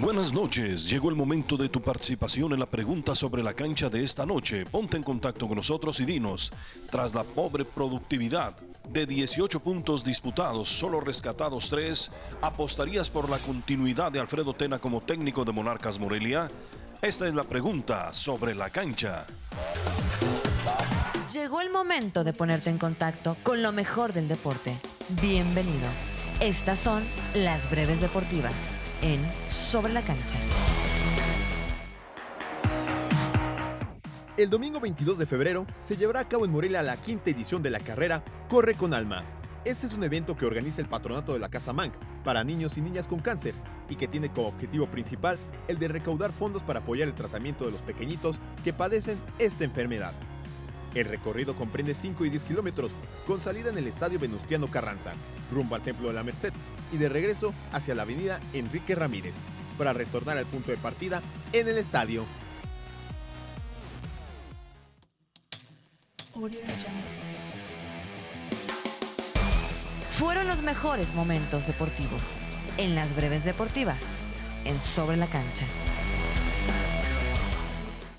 Buenas noches, llegó el momento de tu participación en la pregunta sobre la cancha de esta noche. Ponte en contacto con nosotros y dinos, tras la pobre productividad de 18 puntos disputados, solo rescatados 3, ¿apostarías por la continuidad de Alfredo Tena como técnico de Monarcas Morelia? Esta es la pregunta sobre la cancha. Llegó el momento de ponerte en contacto con lo mejor del deporte. Bienvenido. Estas son las breves deportivas en Sobre la Cancha. El domingo 22 de febrero se llevará a cabo en Morelia la quinta edición de la carrera Corre con Alma. Este es un evento que organiza el patronato de la Casa Manc para niños y niñas con cáncer y que tiene como objetivo principal el de recaudar fondos para apoyar el tratamiento de los pequeñitos que padecen esta enfermedad. El recorrido comprende 5 y 10 kilómetros, con salida en el Estadio Venustiano Carranza, rumbo al Templo de la Merced y de regreso hacia la avenida Enrique Ramírez, para retornar al punto de partida en el estadio. Fueron los mejores momentos deportivos en las breves deportivas en Sobre la Cancha.